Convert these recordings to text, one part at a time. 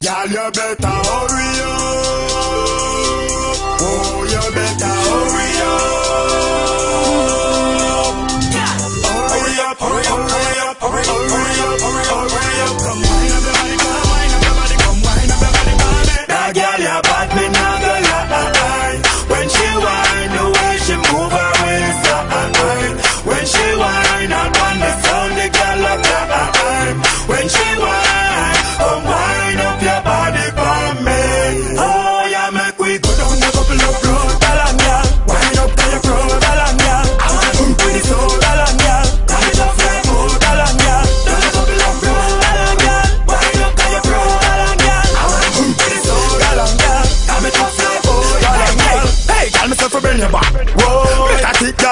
Girl, you better hurry up. Oh, you better hurry up. Hurry up, hurry up, hurry up, hurry up, hurry up, hurry up, hurry up. Come wine up your body, come wine up your body, come wine up your body. That girl, you bad, me not gonna. When she whine, the way she move her waistline. Uh, uh, uh. When she whine, up on the sound, the girl a. When she whine,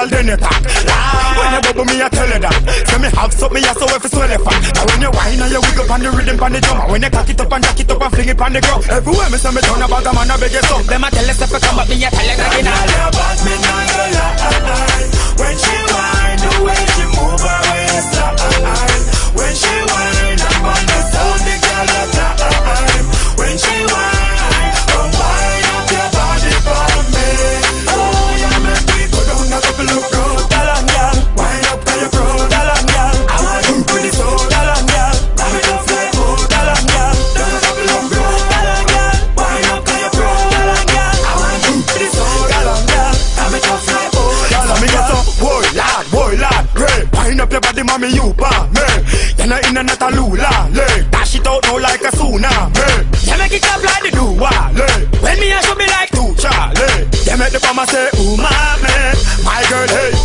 girl, then you talk. Ah, when you bubble me, I tell you that. Say me have something, yeah, so if it's swell fat. And when you whine and you wiggle on the rhythm, on the drum. When you cock it up and jack it up and fling it on the ground. Everywhere me say me turn about a man, I beg you some. Them a tell us if I come up, me a tell them again. the mommy you pa me. Then I in another natalula, le. Dash it out now like a tsunami. Then I kick up like the dua le. When me I should be like two Charlie. They make the mama say ooh my man, my girl hey.